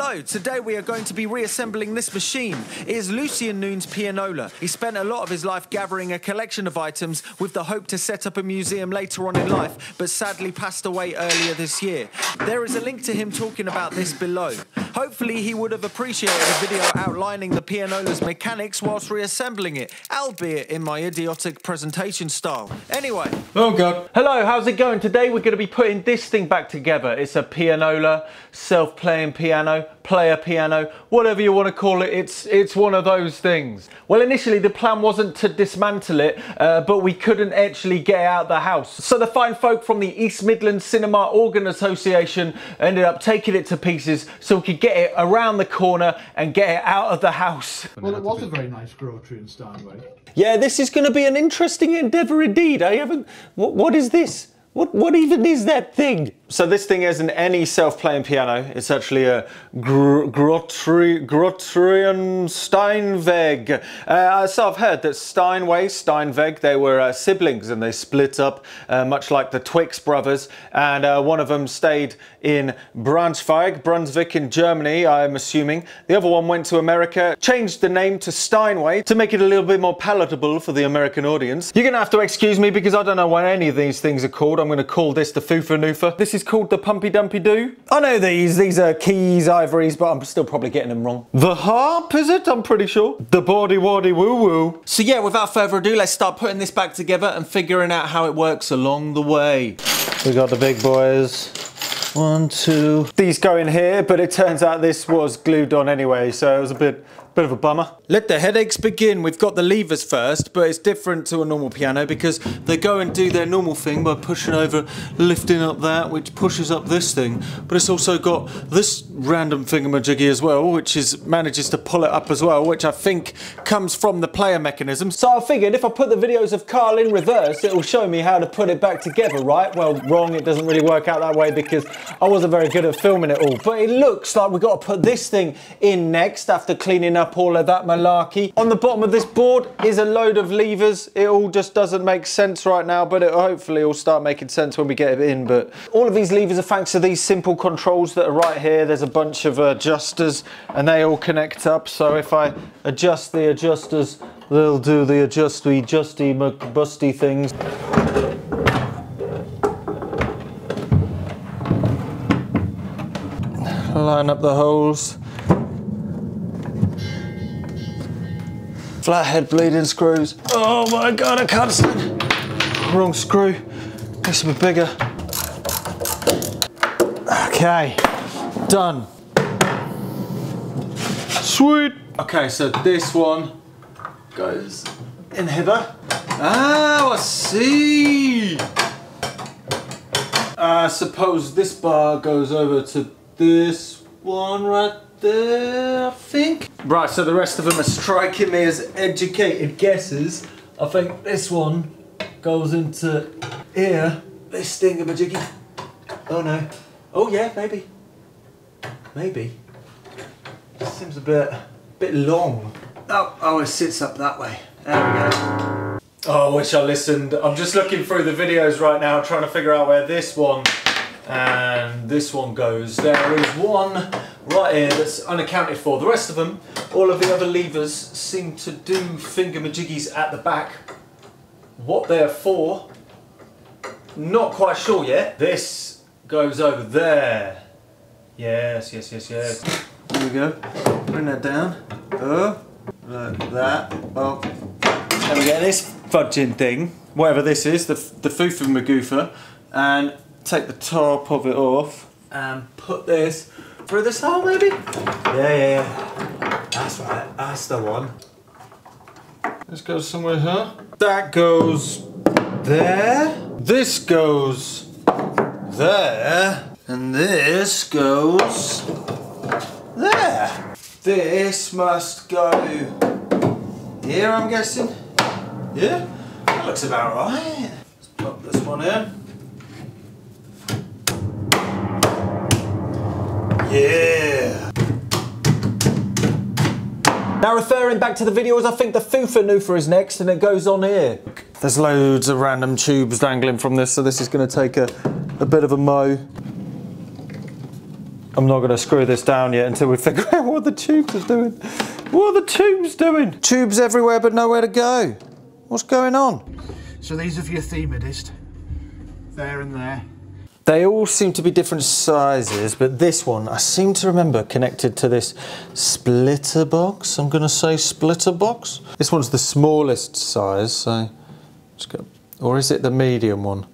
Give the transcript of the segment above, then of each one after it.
Hello, today we are going to be reassembling this machine. It is Lucien Nunes' pianola. He spent a lot of his life gathering a collection of items with the hope to set up a museum later on in life, but sadly passed away earlier this year. There is a link to him talking about this below. Hopefully he would have appreciated a video outlining the pianola's mechanics whilst reassembling it, albeit in my idiotic presentation style. Anyway. Oh god. Hello, how's it going? Today we're going to be putting this thing back together. It's a pianola, self-playing piano, player piano, whatever you want to call it. It's it's one of those things. Well, initially the plan wasn't to dismantle it, uh, but we couldn't actually get out of the house. So the fine folk from the East Midlands Cinema Organ Association ended up taking it to pieces so we could get it around the corner and get it out of the house. Well, it was a very nice Grotrian Steinway. Yeah, this is going to be an interesting endeavour indeed. I haven't. What, what is this? What, what even is that thing? So this thing isn't any self-playing piano. It's actually a gr Grotri Grotrian Steinweg. Uh, so I've heard that Steinway, Steinweg, they were uh, siblings and they split up, uh, much like the Twix brothers. And uh, one of them stayed in Braunschweig, Brunswick in Germany, I'm assuming. The other one went to America, changed the name to Steinway to make it a little bit more palatable for the American audience. You're gonna have to excuse me because I don't know what any of these things are called. I'm gonna call this the Foofa Noofa. This is called the Pumpy Dumpy Doo. I know these, these are keys, ivories, but I'm still probably getting them wrong. The harp, is it? I'm pretty sure. The body waddy woo woo. So yeah, without further ado, let's start putting this back together and figuring out how it works along the way. We got the big boys. One, two. These go in here, but it turns out this was glued on anyway, so it was a bit Bit of a bummer. Let the headaches begin. We've got the levers first, but it's different to a normal piano because they go and do their normal thing by pushing over, lifting up that, which pushes up this thing. But it's also got this random thingamajiggy as well, which is manages to pull it up as well, which I think comes from the player mechanism. So I figured if I put the videos of Carl in reverse, it will show me how to put it back together, right? Well, wrong, it doesn't really work out that way because I wasn't very good at filming it all. But it looks like we've got to put this thing in next after cleaning up all of that malarkey. On the bottom of this board is a load of levers. It all just doesn't make sense right now, but it hopefully will start making sense when we get it in. But all of these levers are thanks to these simple controls that are right here. There's a bunch of adjusters and they all connect up. So if I adjust the adjusters, they'll do the adjusty, justy, busty things. Line up the holes. Flathead bleeding screws. Oh my God, I can't stand. Wrong screw. This will be bigger. Okay, done. Sweet. Okay, so this one goes in here. Ah, I see. I suppose this bar goes over to this one right I think. Right, so the rest of them are striking me as educated guesses. I think this one goes into here. This thingamajiggy. Oh no. Oh yeah, maybe. Maybe. Seems a bit, bit long. Oh, oh, it sits up that way. There we go. Oh, I wish I listened. I'm just looking through the videos right now, trying to figure out where this one and this one goes. There is one right here that's unaccounted for. The rest of them, all of the other levers seem to do fingermajiggies at the back. What they're for, not quite sure yet. This goes over there. Yes, yes, yes, yes. There we go. Bring that down. Oh, like that. Oh. Then we get this fudging thing, whatever this is, the, the Foofa Magoofa, and take the top of it off and put this through this hole maybe? Yeah, yeah, yeah. That's right, that's the one. This goes somewhere here. That goes there. This goes there. And this goes there. This must go here, I'm guessing. Yeah, that looks about right. Let's pop this one in. Yeah. Now referring back to the videos, I think the Foofa Noofa is next and it goes on here. There's loads of random tubes dangling from this, so this is going to take a, a bit of a mow. I'm not going to screw this down yet until we figure out what the tubes are doing. What are the tubes doing? Tubes everywhere but nowhere to go. What's going on? So these are for your themodist. There and there. They all seem to be different sizes, but this one I seem to remember connected to this splitter box. I'm going to say splitter box. This one's the smallest size, so just go, or is it the medium one?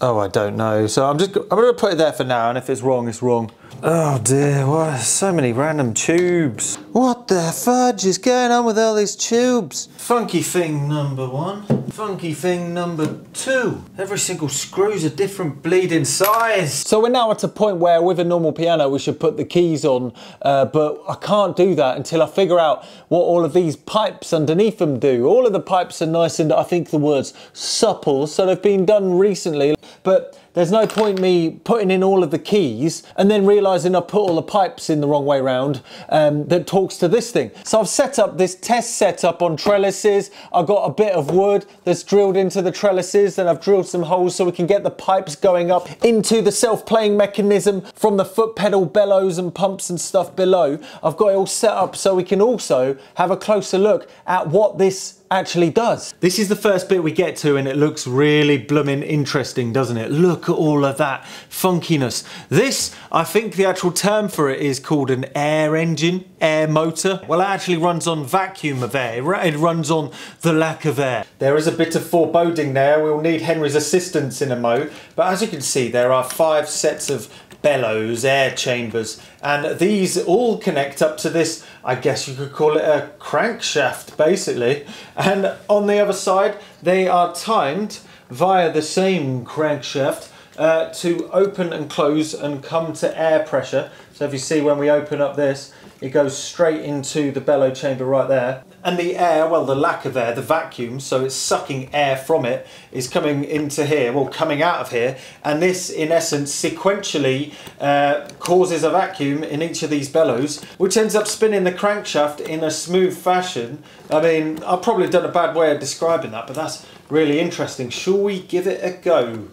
Oh, I don't know. So I'm just I'm going to put it there for now, and if it's wrong, it's wrong. Oh dear, what? So many random tubes. What the fudge is going on with all these tubes? Funky thing number one. Funky thing number two. Every single screw's a different bleeding size. So we're now at a point where with a normal piano we should put the keys on, uh, but I can't do that until I figure out what all of these pipes underneath them do. All of the pipes are nice and I think the word's supple, so they've been done recently, but there's no point me putting in all of the keys and then realizing I put all the pipes in the wrong way round um, that talks to this thing. So I've set up this test setup on trellises. I've got a bit of wood that's drilled into the trellises and I've drilled some holes so we can get the pipes going up into the self-playing mechanism from the foot pedal bellows and pumps and stuff below. I've got it all set up so we can also have a closer look at what this actually does. This is the first bit we get to and it looks really blooming interesting, doesn't it? Look at all of that funkiness. This, I think the actual term for it is called an air engine, air motor. Well, it actually runs on vacuum of air. It runs on the lack of air. There is a bit of foreboding there. We'll need Henry's assistance in a mo. But as you can see, there are five sets of bellows, air chambers, and these all connect up to this, I guess you could call it a crankshaft basically. And on the other side, they are timed via the same crankshaft uh, to open and close and come to air pressure. So if you see when we open up this, it goes straight into the bellow chamber right there. And the air, well, the lack of air, the vacuum, so it's sucking air from it, is coming into here, well, coming out of here. And this, in essence, sequentially uh, causes a vacuum in each of these bellows, which ends up spinning the crankshaft in a smooth fashion. I mean, I've probably done a bad way of describing that, but that's really interesting. Shall we give it a go?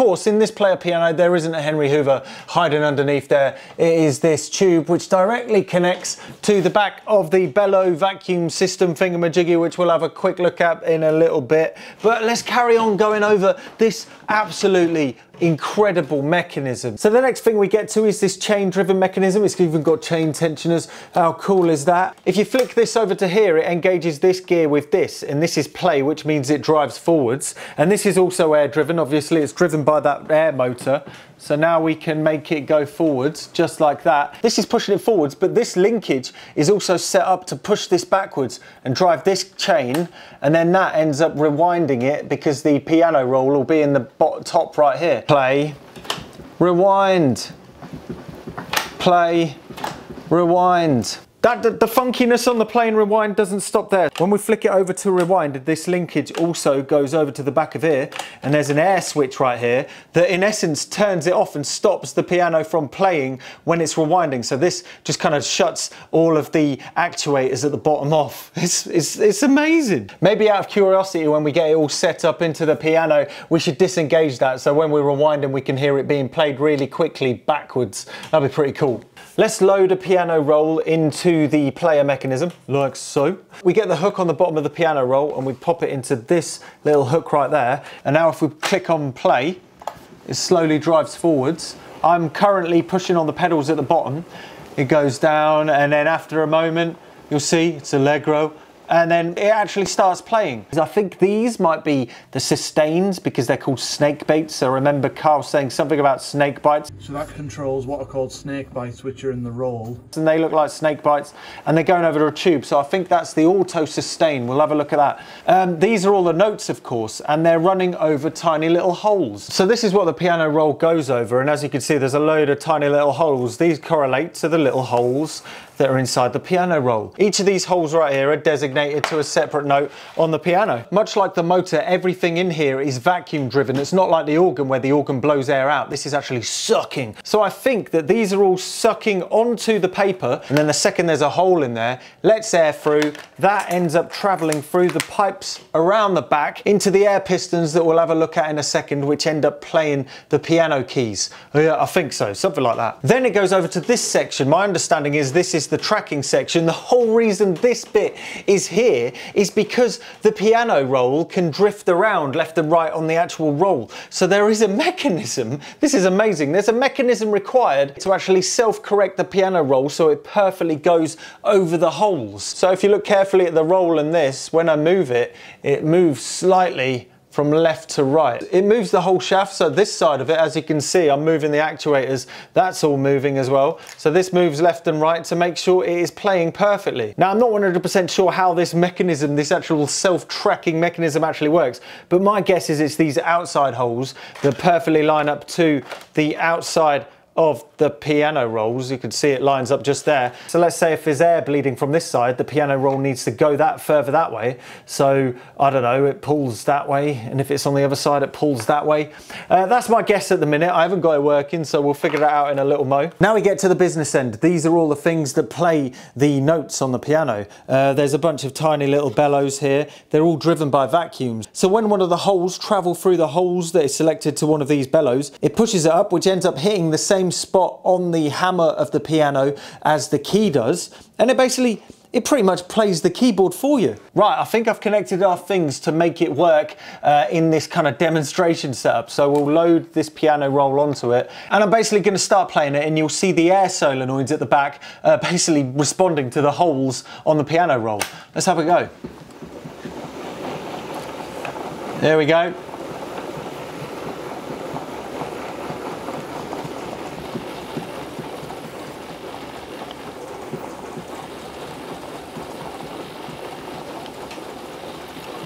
Course, in this player piano, there isn't a Henry Hoover hiding underneath there. It is this tube which directly connects to the back of the bellow vacuum system thingamajiggy, which we'll have a quick look at in a little bit. But let's carry on going over this absolutely incredible mechanism. So the next thing we get to is this chain driven mechanism. It's even got chain tensioners. How cool is that? If you flick this over to here, it engages this gear with this, and this is play, which means it drives forwards. And this is also air driven. Obviously it's driven by that air motor. So now we can make it go forwards just like that. This is pushing it forwards, but this linkage is also set up to push this backwards and drive this chain. And then that ends up rewinding it because the piano roll will be in the top right here. Play, rewind, play, rewind. That, the, the, funkiness on the plane rewind doesn't stop there. When we flick it over to rewind, this linkage also goes over to the back of here, and there's an air switch right here that in essence turns it off and stops the piano from playing when it's rewinding. So this just kind of shuts all of the actuators at the bottom off. It's, it's, it's amazing. Maybe out of curiosity, when we get it all set up into the piano, we should disengage that so when we rewind and we can hear it being played really quickly backwards. That'd be pretty cool. Let's load a piano roll into the player mechanism, like so. We get the hook on the bottom of the piano roll and we pop it into this little hook right there. And now if we click on play, it slowly drives forwards. I'm currently pushing on the pedals at the bottom. It goes down and then after a moment, you'll see it's allegro and then it actually starts playing. I think these might be the sustains because they're called snake bites. So remember Carl saying something about snake bites. So that controls what are called snake bites, which are in the roll. And they look like snake bites and they're going over a tube. So I think that's the auto sustain. We'll have a look at that. Um, these are all the notes, of course, and they're running over tiny little holes. So this is what the piano roll goes over. And as you can see, there's a load of tiny little holes. These correlate to the little holes that are inside the piano roll. Each of these holes right here are designated to a separate note on the piano. Much like the motor, everything in here is vacuum driven. It's not like the organ where the organ blows air out. This is actually sucking. So I think that these are all sucking onto the paper and then the second there's a hole in there, lets air through, that ends up traveling through the pipes around the back into the air pistons that we'll have a look at in a second, which end up playing the piano keys. Yeah, I think so, something like that. Then it goes over to this section. My understanding is this is the tracking section. The whole reason this bit is here is because the piano roll can drift around left and right on the actual roll. So there is a mechanism, this is amazing, there's a mechanism required to actually self-correct the piano roll so it perfectly goes over the holes. So if you look carefully at the roll in this, when I move it, it moves slightly from left to right. It moves the whole shaft, so this side of it, as you can see, I'm moving the actuators, that's all moving as well. So this moves left and right to make sure it is playing perfectly. Now, I'm not 100% sure how this mechanism, this actual self-tracking mechanism actually works, but my guess is it's these outside holes that perfectly line up to the outside of the piano rolls. You can see it lines up just there. So let's say if there's air bleeding from this side, the piano roll needs to go that further that way. So I don't know, it pulls that way. And if it's on the other side, it pulls that way. Uh, that's my guess at the minute. I haven't got it working, so we'll figure that out in a little mo. Now we get to the business end. These are all the things that play the notes on the piano. Uh, there's a bunch of tiny little bellows here. They're all driven by vacuums. So when one of the holes travel through the holes that is selected to one of these bellows, it pushes it up, which ends up hitting the same same spot on the hammer of the piano as the key does. And it basically, it pretty much plays the keyboard for you. Right, I think I've connected our things to make it work uh, in this kind of demonstration setup. So we'll load this piano roll onto it and I'm basically gonna start playing it and you'll see the air solenoids at the back uh, basically responding to the holes on the piano roll. Let's have a go. There we go.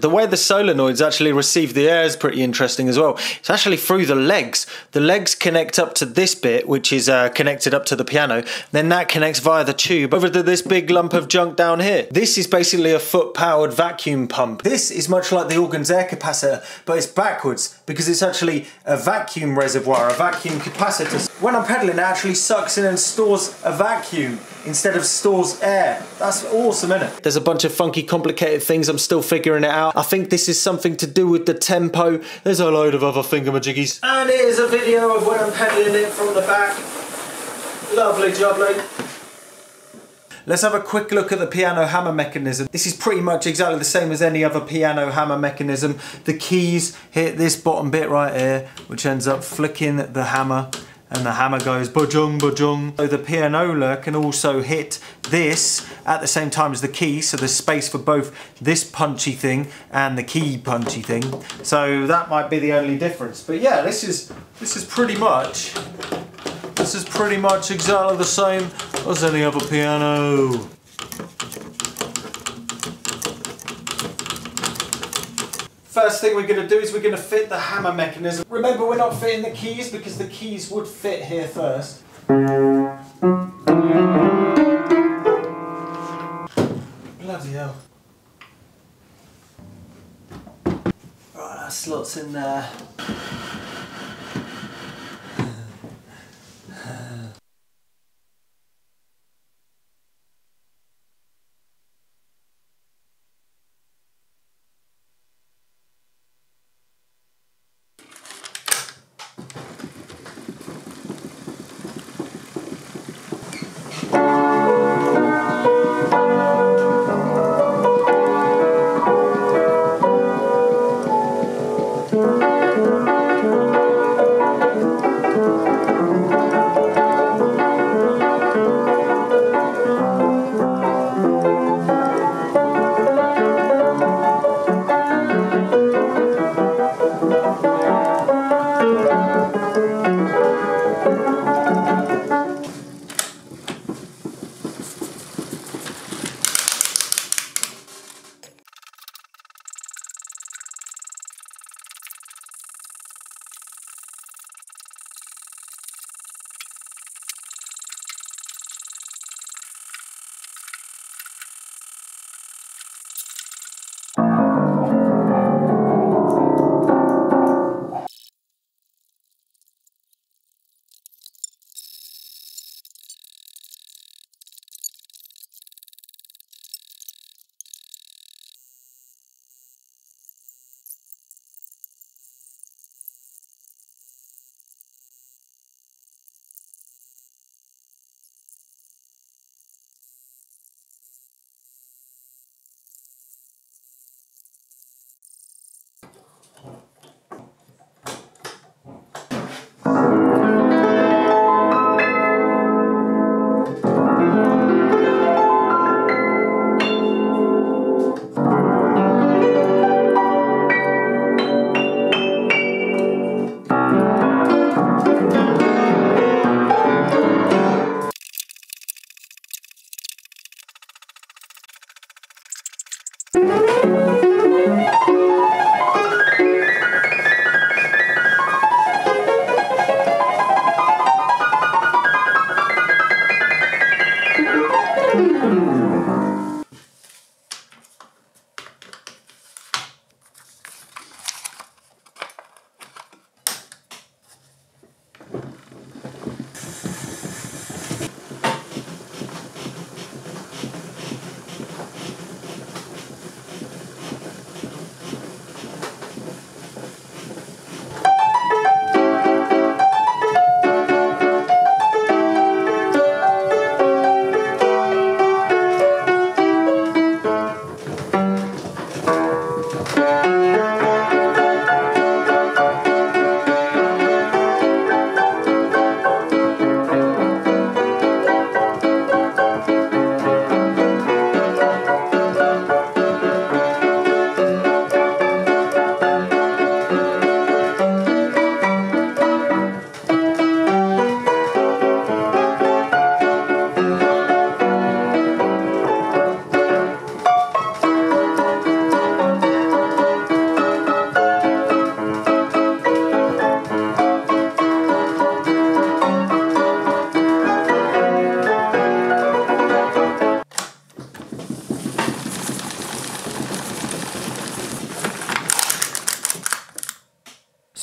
The way the solenoids actually receive the air is pretty interesting as well. It's actually through the legs. The legs connect up to this bit, which is uh, connected up to the piano. Then that connects via the tube over to this big lump of junk down here. This is basically a foot-powered vacuum pump. This is much like the organ's air capacitor, but it's backwards because it's actually a vacuum reservoir, a vacuum capacitor. When I'm pedaling, it actually sucks in and stores a vacuum instead of stores air. That's awesome, isn't it? There's a bunch of funky, complicated things. I'm still figuring it out. I think this is something to do with the tempo. There's a load of other thingamajiggies. And here's a video of when I'm pedaling it from the back. Lovely jubbly. Let's have a quick look at the piano hammer mechanism. This is pretty much exactly the same as any other piano hammer mechanism. The keys hit this bottom bit right here, which ends up flicking the hammer and the hammer goes bajung bajung. So the pianola can also hit this at the same time as the key, so there's space for both this punchy thing and the key punchy thing. So that might be the only difference. But yeah, this is this is pretty much this is pretty much exactly the same as any other piano. First thing we're going to do is we're going to fit the hammer mechanism. Remember we're not fitting the keys because the keys would fit here first. Bloody hell. Right, that slot's in there.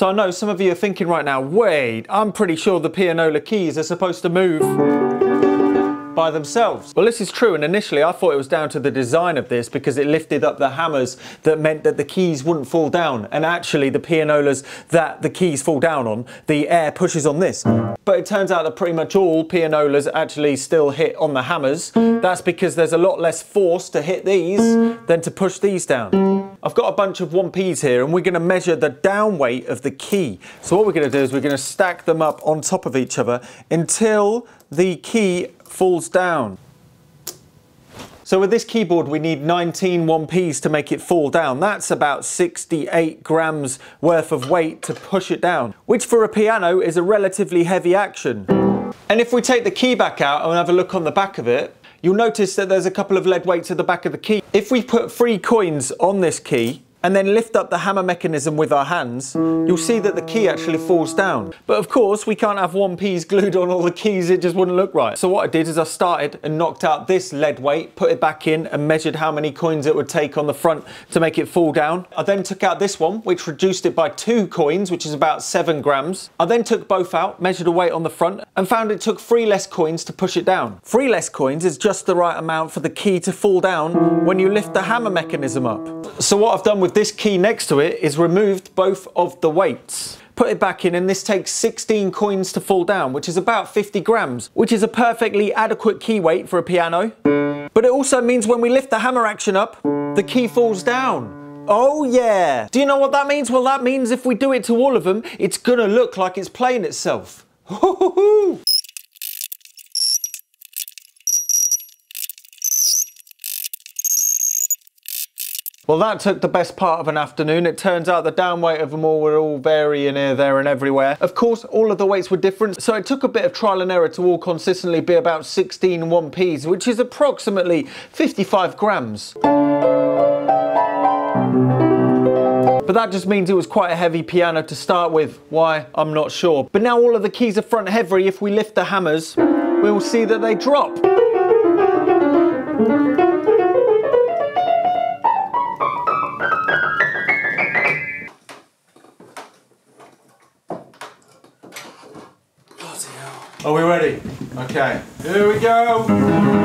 So I know some of you are thinking right now, wait, I'm pretty sure the pianola keys are supposed to move by themselves. Well, this is true, and initially I thought it was down to the design of this because it lifted up the hammers that meant that the keys wouldn't fall down. And actually, the pianolas that the keys fall down on, the air pushes on this. But it turns out that pretty much all pianolas actually still hit on the hammers. That's because there's a lot less force to hit these than to push these down. I've got a bunch of 1Ps here and we're going to measure the down weight of the key. So what we're going to do is we're going to stack them up on top of each other until the key falls down. So with this keyboard we need 19 1Ps to make it fall down. That's about 68 grams worth of weight to push it down, which for a piano is a relatively heavy action. And if we take the key back out and have a look on the back of it, you'll notice that there's a couple of lead weights at the back of the key. If we put three coins on this key, and then lift up the hammer mechanism with our hands, you'll see that the key actually falls down. But of course, we can't have one piece glued on all the keys, it just wouldn't look right. So what I did is I started and knocked out this lead weight, put it back in and measured how many coins it would take on the front to make it fall down. I then took out this one, which reduced it by two coins, which is about seven grams. I then took both out, measured a weight on the front, and found it took three less coins to push it down. Three less coins is just the right amount for the key to fall down when you lift the hammer mechanism up. So what I've done with this key next to it is removed both of the weights. Put it back in and this takes 16 coins to fall down, which is about 50 grams, which is a perfectly adequate key weight for a piano. But it also means when we lift the hammer action up, the key falls down. Oh yeah! Do you know what that means? Well that means if we do it to all of them, it's gonna look like it's playing itself. Well, that took the best part of an afternoon. It turns out the down weight of them all were all varying here, there and everywhere. Of course, all of the weights were different, so it took a bit of trial and error to all consistently be about 16 1Ps, which is approximately 55 grams. But that just means it was quite a heavy piano to start with. Why? I'm not sure. But now all of the keys are front heavy. If we lift the hammers, we will see that they drop. Okay. Here we go.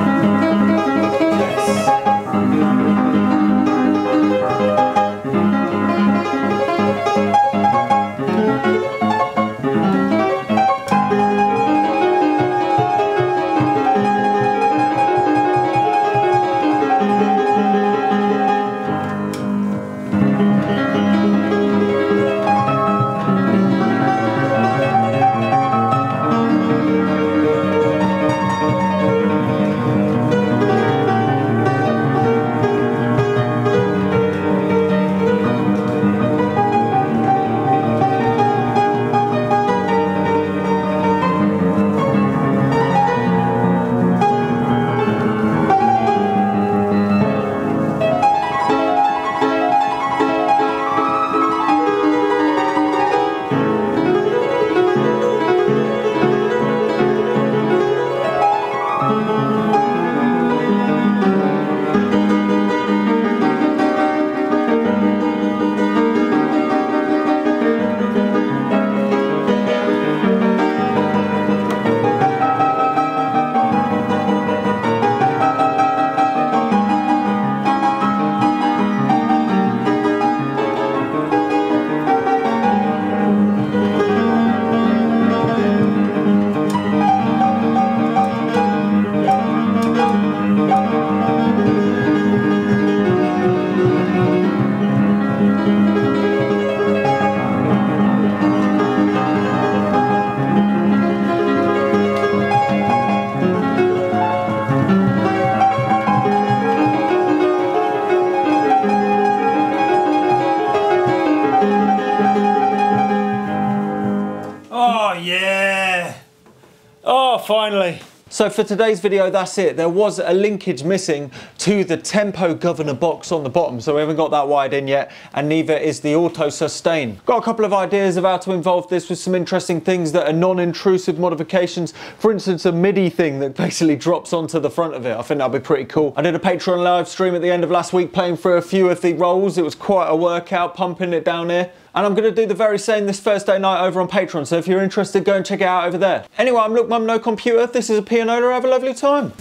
Finally. So for today's video, that's it. There was a linkage missing to the tempo governor box on the bottom, so we haven't got that wired in yet, and neither is the auto sustain. Got a couple of ideas of how to involve this with some interesting things that are non-intrusive modifications. For instance, a MIDI thing that basically drops onto the front of it. I think that'd be pretty cool. I did a Patreon live stream at the end of last week playing through a few of the rolls. It was quite a workout, pumping it down here. And I'm going to do the very same this Thursday night over on Patreon. So if you're interested, go and check it out over there. Anyway, I'm Look Mum No Computer. This is a Pianola. Have a lovely time.